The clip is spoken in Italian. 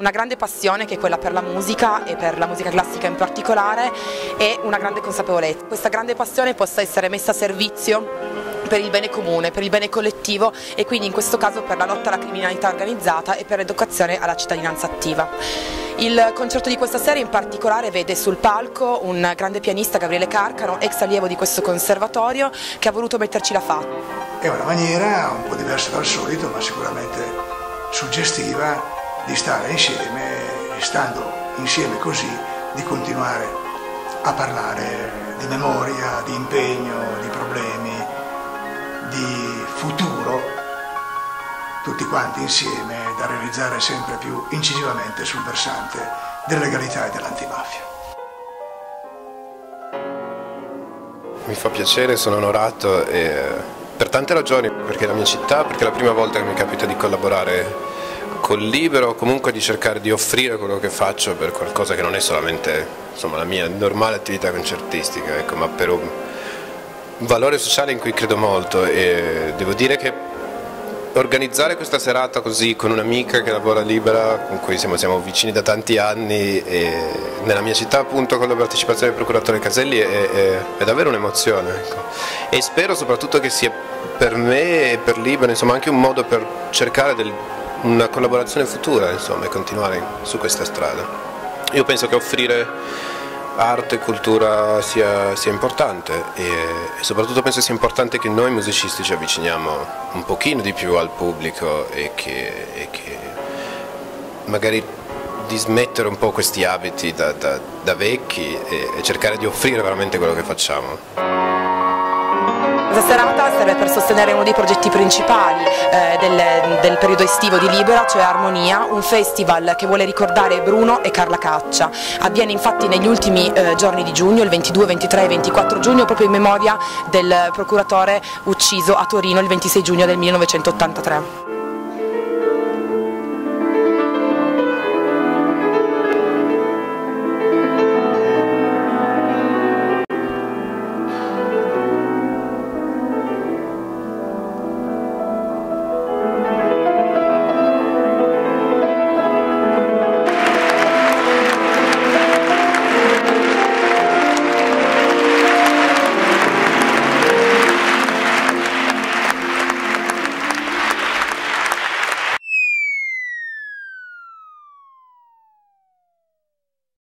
Una grande passione che è quella per la musica e per la musica classica in particolare e una grande consapevolezza. Questa grande passione possa essere messa a servizio per il bene comune, per il bene collettivo e quindi in questo caso per la lotta alla criminalità organizzata e per l'educazione alla cittadinanza attiva. Il concerto di questa serie in particolare vede sul palco un grande pianista, Gabriele Carcano, ex allievo di questo conservatorio, che ha voluto metterci la faccia. È una maniera un po' diversa dal solito, ma sicuramente suggestiva di stare insieme e stando insieme così di continuare a parlare di memoria, di impegno, di problemi, di futuro, tutti quanti insieme da realizzare sempre più incisivamente sul versante della legalità e dell'antimafia. Mi fa piacere, sono onorato e per tante ragioni, perché è la mia città, perché è la prima volta che mi capita di collaborare col libero comunque di cercare di offrire quello che faccio per qualcosa che non è solamente insomma, la mia normale attività concertistica, ecco, ma per un valore sociale in cui credo molto e devo dire che organizzare questa serata così con un'amica che lavora libera, con cui siamo, siamo, vicini da tanti anni nella mia città appunto con la partecipazione del procuratore Caselli è, è, è davvero un'emozione ecco. e spero soprattutto che sia per me e per Libera insomma anche un modo per cercare del, una collaborazione futura insomma, e continuare su questa strada. Io penso che offrire arte e cultura sia, sia importante e, e, soprattutto penso sia importante che noi musicisti ci avviciniamo un pochino di più al pubblico e che, e che magari di smettere un po' questi abiti da, da, da vecchi e, e cercare di offrire veramente quello che facciamo. Questa serata serve per sostenere uno dei progetti principali eh, del, del, periodo estivo di Libera, cioè Armonia, un festival che vuole ricordare Bruno e Carla Caccia. Avviene infatti negli ultimi eh, giorni di giugno, il 22, 23 e 24 giugno, proprio in memoria del procuratore ucciso a Torino il 26 giugno del 1983.